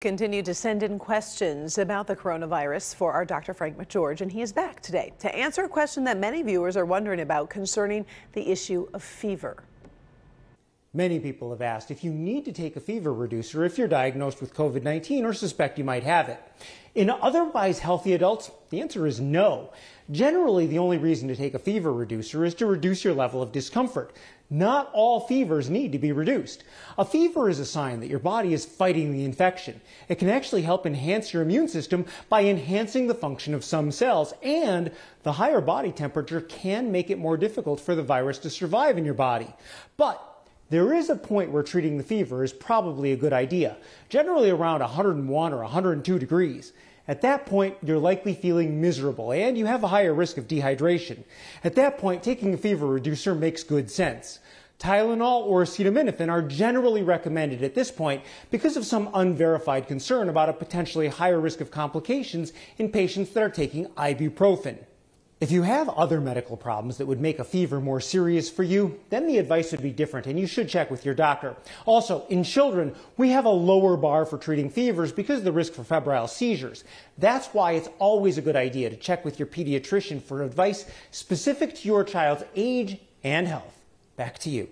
Continue to send in questions about the coronavirus for our Dr. Frank McGeorge, and he is back today to answer a question that many viewers are wondering about concerning the issue of fever. Many people have asked if you need to take a fever reducer if you're diagnosed with COVID 19 or suspect you might have it. In otherwise healthy adults, the answer is no. Generally, the only reason to take a fever reducer is to reduce your level of discomfort. Not all fevers need to be reduced. A fever is a sign that your body is fighting the infection. It can actually help enhance your immune system by enhancing the function of some cells, and the higher body temperature can make it more difficult for the virus to survive in your body. But there is a point where treating the fever is probably a good idea, generally around 101 or 102 degrees. At that point, you're likely feeling miserable and you have a higher risk of dehydration. At that point, taking a fever reducer makes good sense. Tylenol or acetaminophen are generally recommended at this point because of some unverified concern about a potentially higher risk of complications in patients that are taking ibuprofen. If you have other medical problems that would make a fever more serious for you, then the advice would be different and you should check with your doctor. Also, in children, we have a lower bar for treating fevers because of the risk for febrile seizures. That's why it's always a good idea to check with your pediatrician for advice specific to your child's age and health. Back to you.